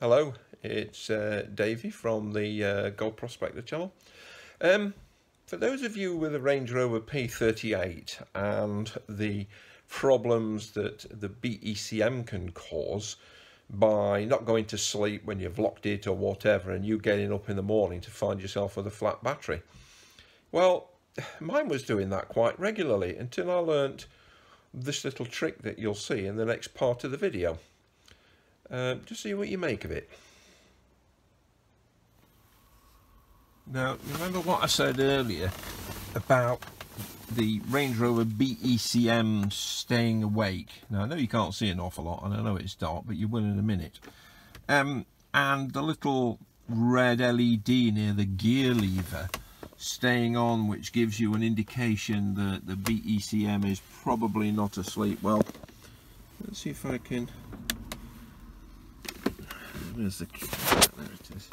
Hello, it's uh, Davey from the uh, Gold Prospector channel. Um, for those of you with a Range Rover P38 and the problems that the BECM can cause by not going to sleep when you've locked it or whatever and you getting up in the morning to find yourself with a flat battery. Well, mine was doing that quite regularly until I learnt this little trick that you'll see in the next part of the video. Uh, just see what you make of it. Now, remember what I said earlier about the Range Rover BECM staying awake. Now, I know you can't see an awful lot, and I know it's dark, but you will in a minute. Um, and the little red LED near the gear lever staying on, which gives you an indication that the BECM is probably not asleep. Well, let's see if I can Where's the there it is.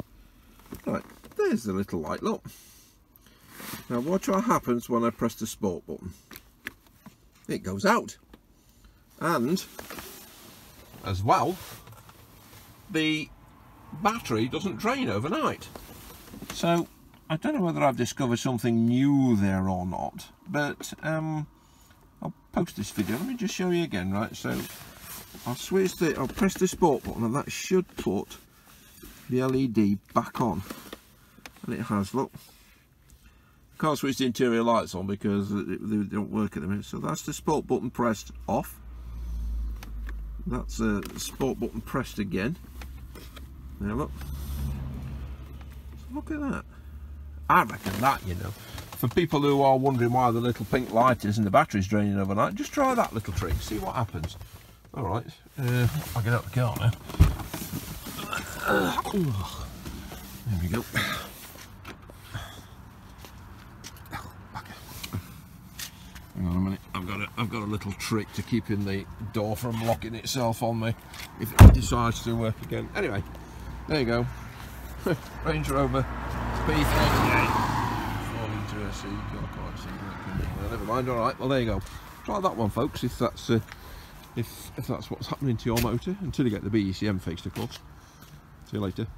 Right, there's the little light, look. Now watch what happens when I press the sport button. It goes out. And as well, the battery doesn't drain overnight. So I don't know whether I've discovered something new there or not, but um, I'll post this video. Let me just show you again, right? So I'll switch the, I'll press the sport button and that should put the LED back on. And it has, look. Can't switch the interior lights on because they don't work at the minute. So that's the sport button pressed off. That's the sport button pressed again. Now look. So look at that. I reckon that, you know. For people who are wondering why the little pink light is and the battery's draining overnight, just try that little trick, see what happens. All right, uh, I'll get out the car now. There we go. Hang on a minute. I've got a, I've got a little trick to keeping the door from locking itself on me if it decides to work again. Anyway, there you go. Range Rover P38. Falling into a. Never mind. All right. Well, there you go. Try that one, folks. If that's uh, if, if that's what's happening to your motor until you get the BECM fixed of course. See you later.